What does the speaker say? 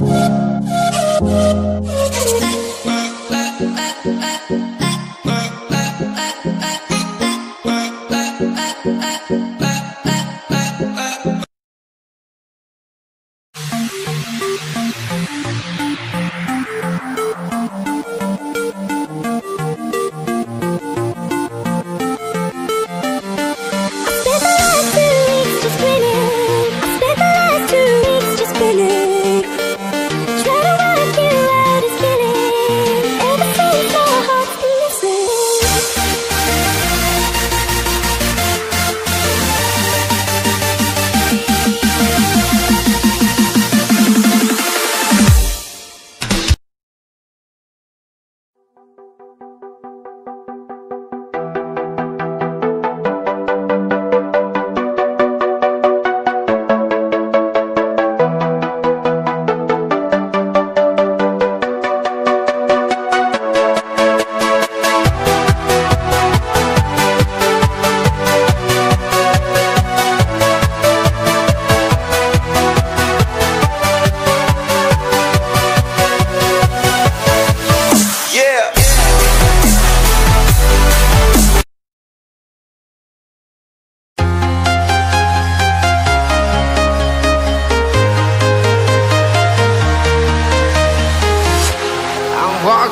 Bye.